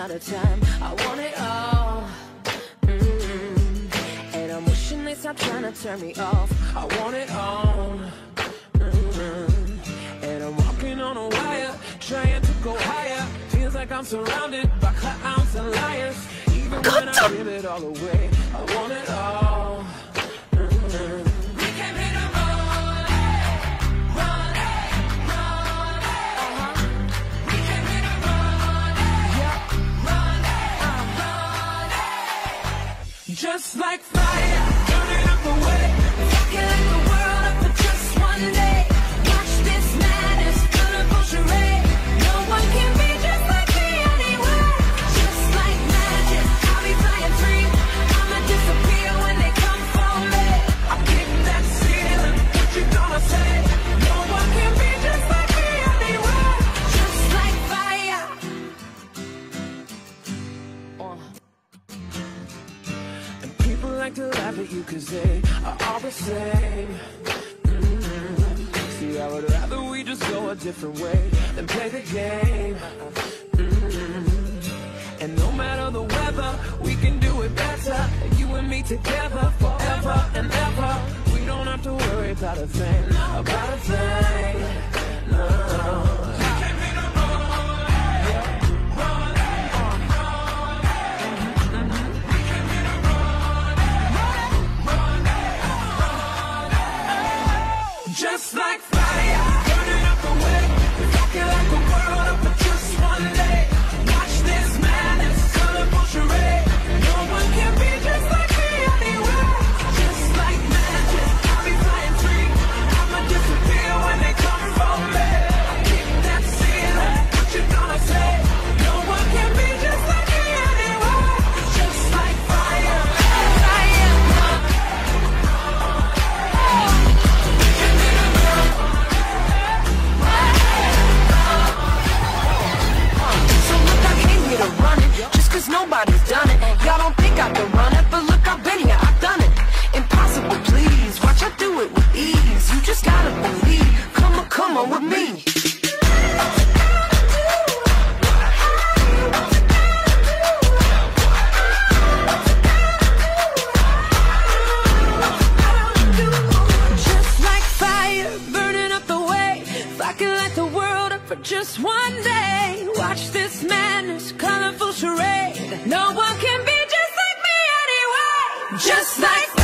out of time. I want it all. Mm-hmm. And I'm wishing they stop trying to turn me off. I want it all. Mm-hmm. And I'm walking on a wire, trying to go higher. Feels like I'm surrounded by clowns and liars. Even when I give it all away, I want it all. Just like fire, like to laugh at you cause they are all the same. Mm. See, I would rather we just go a different way than play the game. Mm. And no matter the weather, we can do it better. You and me together forever and ever. We don't have to worry about a thing, about a thing. Just like fire burning up the way I can light the world up for just one day. Watch this madness, colorful charade. No one can be just like me anyway. Just like